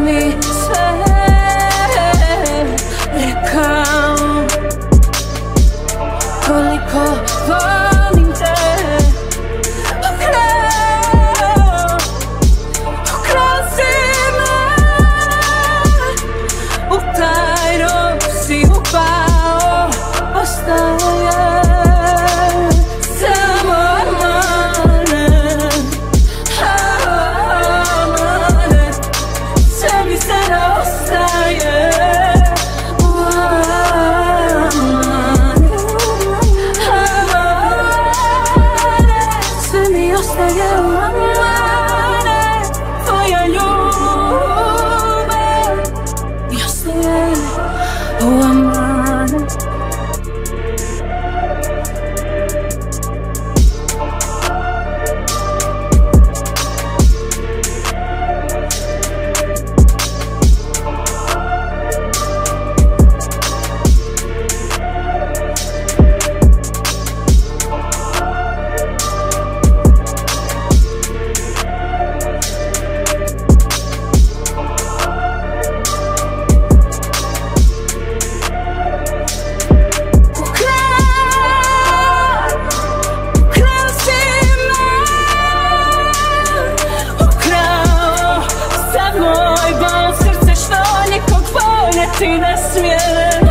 me. ty nas zmienisz